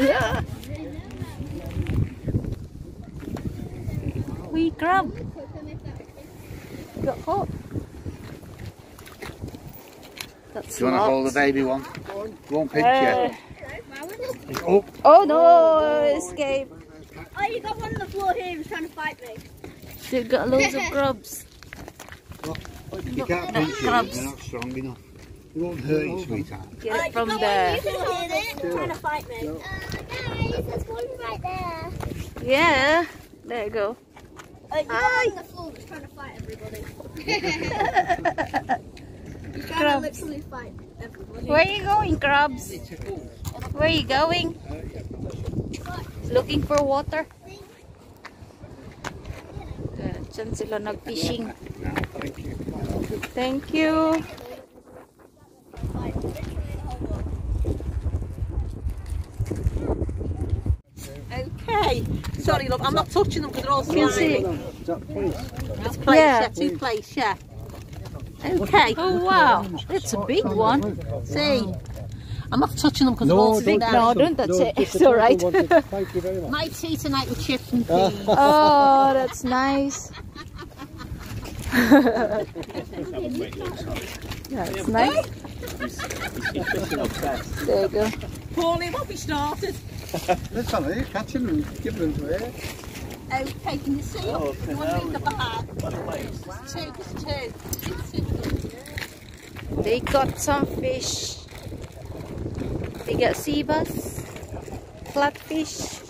yeah. We grab. Got caught. That's Do you want to hold the baby one? One picture. Uh, oh, oh no! Escape. Oh, you got one on the floor here. He was trying to fight me. They've got loads of grubs. you can't no, pinch it. crabs. They're not strong enough. It won't hurt you, sweetheart. Get Uh, it you from there. One, you can hold it. He's trying to fight me. guys, there's one right there. Yeah. There you go. Uh, you got one on the floor that's trying to fight everybody. He's trying Crabs. to literally fight everybody. Where are you going, crabs? Where are you going? Looking for water? Ayan, Diyan sila nag-fishing. Thank you. Okay. Sorry, love. I'm not touching them because they're all You see? It's plaice, Yeah. yeah. Two plaice, yeah. Okay. Oh wow, it's a big one. See. I'm not touching them because they're all Big, sitting no, don't touch it. It's alright. Thank you very much. My tea tonight with chips and peas. oh, that's nice. that's nice. There you go. Paulie, what we started. That's all right, catch them and give them to her. Okay, can you see? Oh, you want to read the bag? It's two, it's two. Two. They got some fish. They got sea bass, flatfish.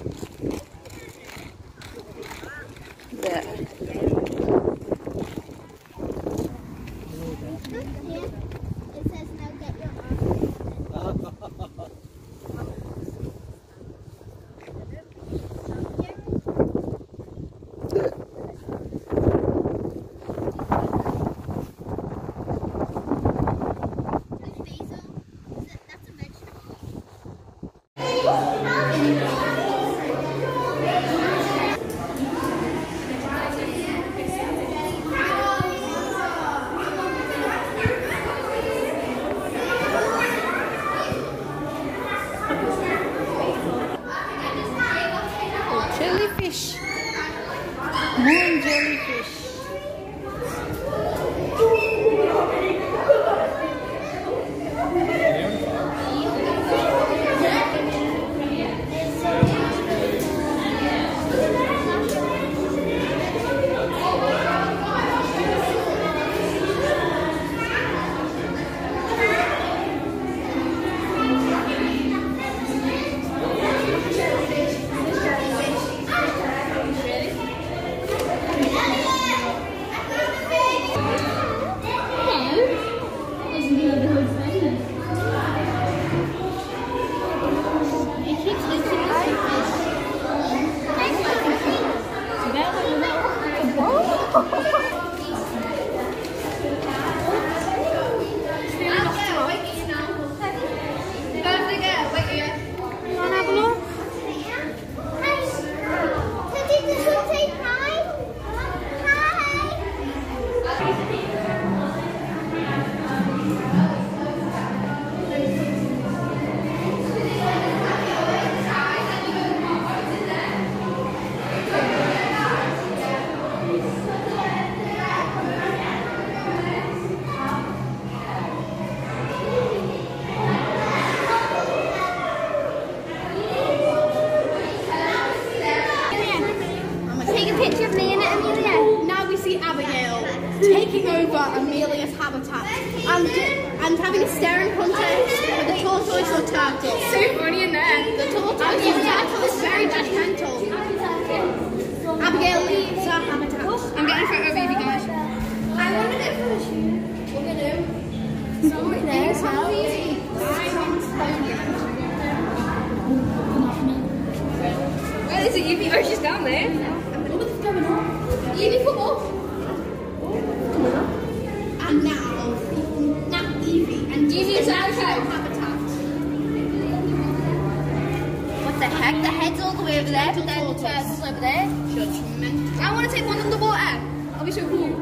Moon jellyfish. Taking over Amelia's habitat and, and having a staring contest with the tortoise or turtle. So funny in there. The tortoise or turtle is very judgmental. Abigail leaves her habitat. I'm getting a photo of you guys. I want to go for a shoot. We're going to. So there's how easy. Where is it, Evie? Oh, she's down there. Heck? The head's all the way over there, but then the turtle's over there. Judgment. I want to take one underwater. I'll be so cool.